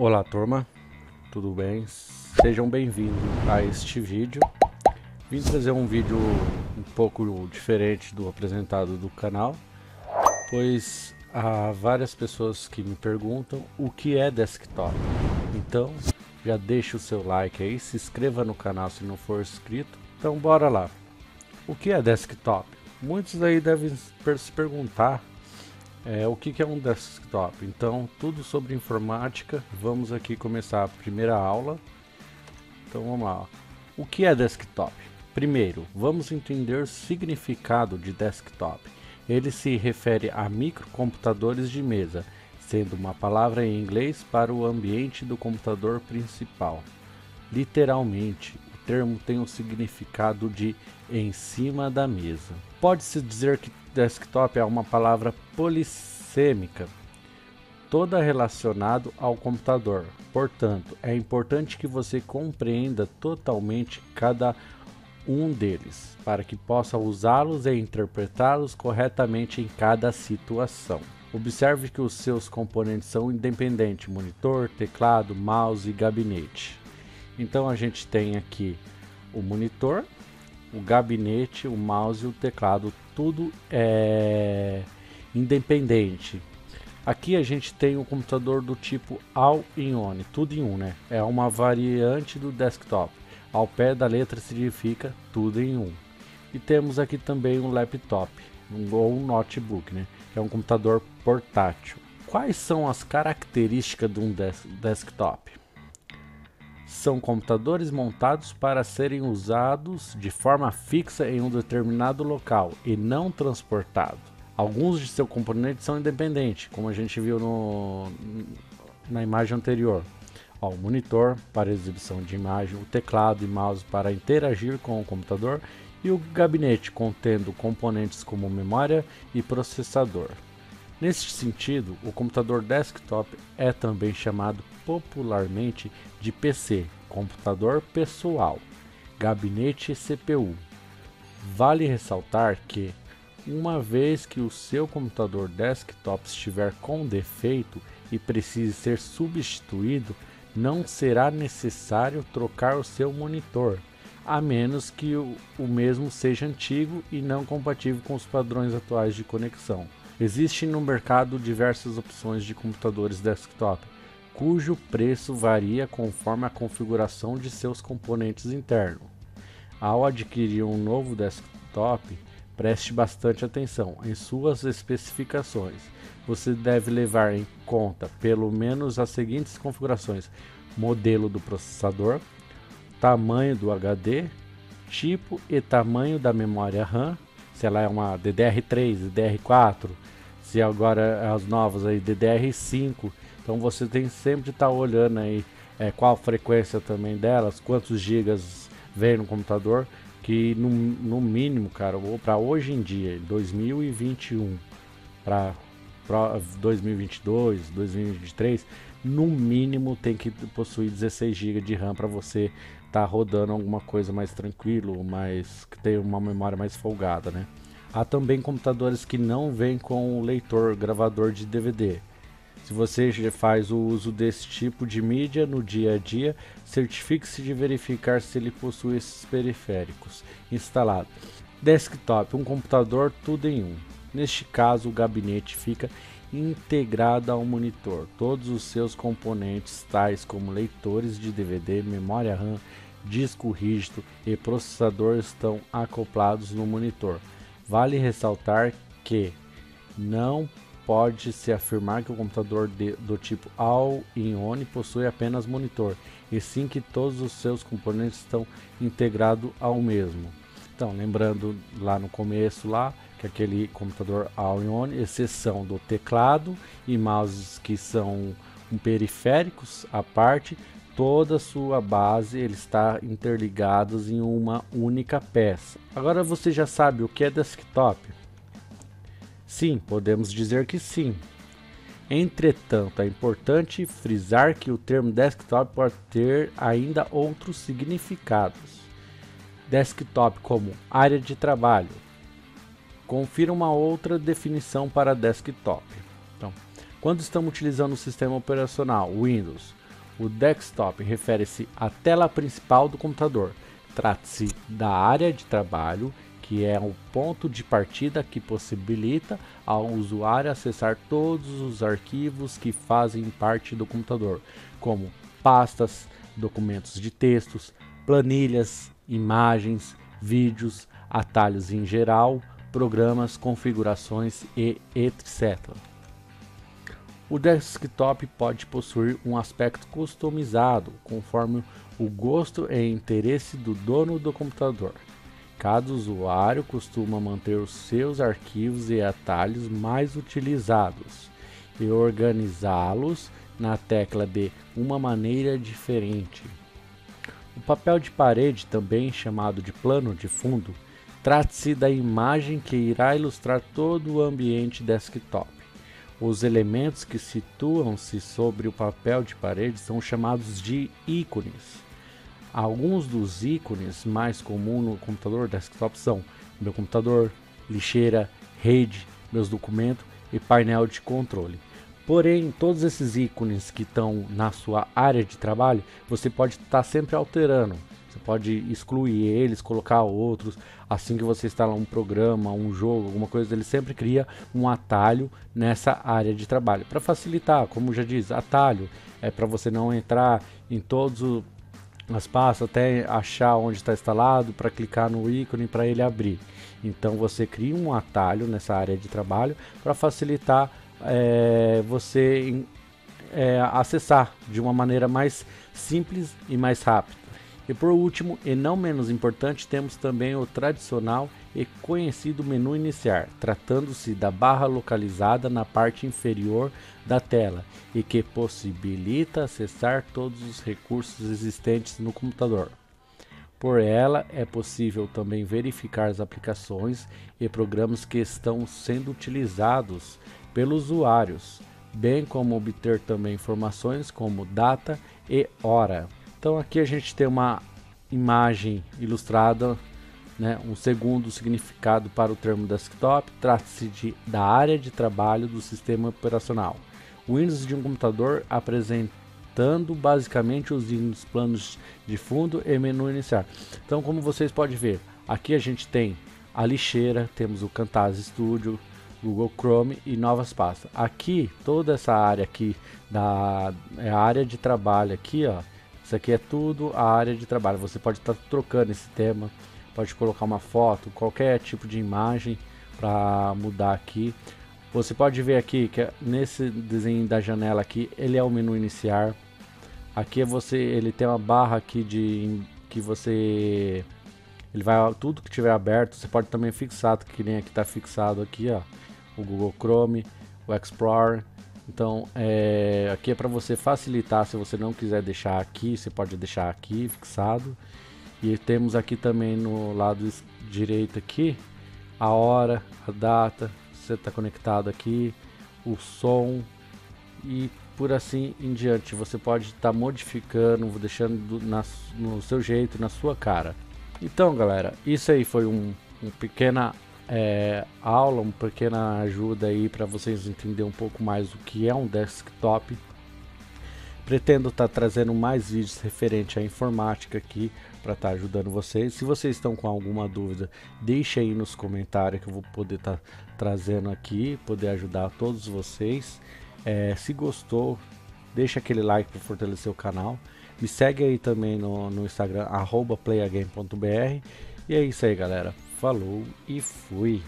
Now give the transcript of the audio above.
Olá turma, tudo bem? Sejam bem-vindos a este vídeo. Vim trazer um vídeo um pouco diferente do apresentado do canal, pois há várias pessoas que me perguntam o que é desktop. Então, já deixa o seu like aí, se inscreva no canal se não for inscrito. Então, bora lá. O que é desktop? Muitos aí devem se perguntar é, o que, que é um desktop? Então, tudo sobre informática. Vamos aqui começar a primeira aula. Então, vamos lá. O que é desktop? Primeiro, vamos entender o significado de desktop. Ele se refere a microcomputadores de mesa, sendo uma palavra em inglês para o ambiente do computador principal. Literalmente, termo tem o significado de em cima da mesa. Pode-se dizer que desktop é uma palavra polissêmica, toda relacionado ao computador. Portanto, é importante que você compreenda totalmente cada um deles, para que possa usá-los e interpretá-los corretamente em cada situação. Observe que os seus componentes são independentes: monitor, teclado, mouse e gabinete. Então a gente tem aqui o monitor, o gabinete, o mouse e o teclado, tudo é independente. Aqui a gente tem um computador do tipo All-in-One, tudo em um, né? É uma variante do desktop. Ao pé da letra significa tudo em um. E temos aqui também um laptop, um, ou um notebook, né? É um computador portátil. Quais são as características de um des desktop? São computadores montados para serem usados de forma fixa em um determinado local e não transportado. Alguns de seus componentes são independentes, como a gente viu no, na imagem anterior. O monitor para exibição de imagem, o teclado e mouse para interagir com o computador e o gabinete contendo componentes como memória e processador. Neste sentido, o computador desktop é também chamado popularmente de PC, computador pessoal, gabinete CPU. Vale ressaltar que, uma vez que o seu computador desktop estiver com defeito e precise ser substituído, não será necessário trocar o seu monitor, a menos que o, o mesmo seja antigo e não compatível com os padrões atuais de conexão. Existem no mercado diversas opções de computadores desktop, cujo preço varia conforme a configuração de seus componentes internos. Ao adquirir um novo desktop, preste bastante atenção em suas especificações. Você deve levar em conta pelo menos as seguintes configurações: modelo do processador, tamanho do HD, tipo e tamanho da memória RAM, se ela é uma DDR3, DDR4, se agora as novas aí DDR5. Então você tem sempre estar tá olhando aí é, qual a frequência também delas, quantos gigas vem no computador, que no, no mínimo, cara, para hoje em dia, 2021 para 2022, 2023, no mínimo tem que possuir 16 GB de RAM para você estar tá rodando alguma coisa mais tranquilo, mais que tenha uma memória mais folgada, né? Há também computadores que não vêm com o leitor gravador de DVD. Se você faz o uso desse tipo de mídia no dia a dia, certifique-se de verificar se ele possui esses periféricos instalados. Desktop, um computador tudo em um. Neste caso, o gabinete fica integrado ao monitor. Todos os seus componentes, tais como leitores de DVD, memória RAM, disco rígido e processador, estão acoplados no monitor. Vale ressaltar que não pode se afirmar que o computador de, do tipo All-in-One possui apenas monitor, e sim que todos os seus componentes estão integrados ao mesmo. Então, lembrando lá no começo lá que aquele computador All-in-One, exceção do teclado e mouse que são periféricos à parte, toda a sua base ele está interligados em uma única peça. Agora você já sabe o que é desktop? Sim, podemos dizer que sim. Entretanto, é importante frisar que o termo desktop pode ter ainda outros significados. Desktop como área de trabalho. Confira uma outra definição para desktop. Então, quando estamos utilizando o sistema operacional Windows, O desktop refere-se à tela principal do computador. Trata-se da área de trabalho, que é o ponto de partida que possibilita ao usuário acessar todos os arquivos que fazem parte do computador, como pastas, documentos de textos, planilhas, imagens, vídeos, atalhos em geral, programas, configurações e etc. O desktop pode possuir um aspecto customizado, conforme o gosto e interesse do dono do computador. Cada usuário costuma manter os seus arquivos e atalhos mais utilizados e organizá-los na tecla de uma maneira diferente. O papel de parede, também chamado de plano de fundo, trata-se da imagem que irá ilustrar todo o ambiente desktop. Os elementos que situam-se sobre o papel de parede são chamados de ícones. Alguns dos ícones mais comuns no computador desktop são meu computador, lixeira, rede, meus documentos e painel de controle. Porém, todos esses ícones que estão na sua área de trabalho, você pode estar sempre alterando. Pode excluir eles, colocar outros. Assim que você instala um programa, um jogo, alguma coisa, ele sempre cria um atalho nessa área de trabalho. Para facilitar, como já diz, atalho é para você não entrar em todos as pastas até achar onde está instalado, para clicar no ícone para ele abrir. Então você cria um atalho nessa área de trabalho para facilitar é, você é, acessar de uma maneira mais simples e mais rápida. E por último, e não menos importante, temos também o tradicional e conhecido menu iniciar, tratando-se da barra localizada na parte inferior da tela e que possibilita acessar todos os recursos existentes no computador. Por ela é possível também verificar as aplicações e programas que estão sendo utilizados pelos usuários, bem como obter também informações como data e hora. Então aqui a gente tem uma imagem ilustrada, né, um segundo significado para o termo desktop, trata-se de, da área de trabalho do sistema operacional. O Windows de um computador apresentando basicamente os Windows planos de fundo e menu iniciar. Então como vocês podem ver, aqui a gente tem a lixeira, temos o Camtasia Studio, Google Chrome e novas pastas. Aqui, toda essa área aqui da é a área de trabalho aqui, ó, isso aqui é tudo a área de trabalho. Você pode estar tá trocando esse tema, pode colocar uma foto, qualquer tipo de imagem para mudar aqui. Você pode ver aqui que nesse desenho da janela aqui, ele é o menu iniciar. Aqui é você, ele tem uma barra aqui de que você ele vai tudo que tiver aberto, você pode também fixar, que nem aqui está fixado aqui, ó, o Google Chrome, o Explorer, então, é, aqui é para você facilitar, se você não quiser deixar aqui, você pode deixar aqui fixado. E temos aqui também no lado direito aqui, a hora, a data, você está conectado aqui, o som e por assim em diante. Você pode estar tá modificando, deixando do, na, no seu jeito, na sua cara. Então, galera, isso aí foi um, um pequena é, aula, uma pequena ajuda aí para vocês entenderem um pouco mais o que é um desktop. Pretendo estar tá trazendo mais vídeos referente à informática aqui para estar tá ajudando vocês. Se vocês estão com alguma dúvida, deixe aí nos comentários que eu vou poder estar tá trazendo aqui, poder ajudar todos vocês. É, se gostou, deixa aquele like para fortalecer o canal. Me segue aí também no, no Instagram, playagame.br. E é isso aí, galera. Falou e fui.